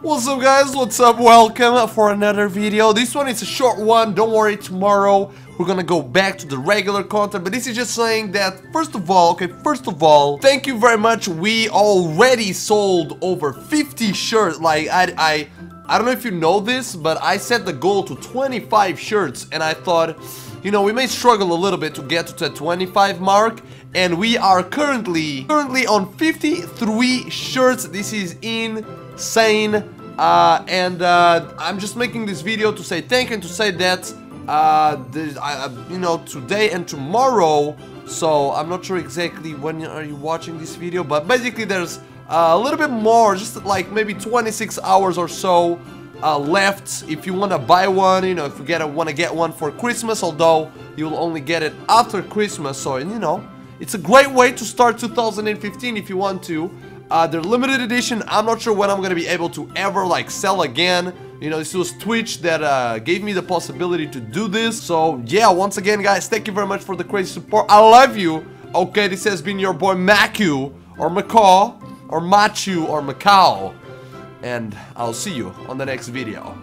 What's up guys, what's up, welcome for another video. This one is a short one, don't worry, tomorrow we're gonna go back to the regular content, but this is just saying that, first of all, okay, first of all, thank you very much, we already sold over 50 shirts, like, I, I, I don't know if you know this, but I set the goal to 25 shirts, and I thought, you know, we may struggle a little bit to get to the 25 mark, and we are currently, currently on 53 shirts, this is insane, uh, and uh, I'm just making this video to say thank you and to say that uh, I, you know, today and tomorrow. So I'm not sure exactly when are you watching this video, but basically there's uh, a little bit more, just like maybe 26 hours or so uh, left. If you want to buy one, you know, if you get want to get one for Christmas, although you'll only get it after Christmas. So, you know, it's a great way to start 2015 if you want to. Uh, they're limited edition. I'm not sure when I'm to be able to ever, like, sell again. You know, this was Twitch that uh, gave me the possibility to do this. So, yeah, once again, guys, thank you very much for the crazy support. I love you. Okay, this has been your boy Macu, or Macaw, or Machu, or Macau. And I'll see you on the next video.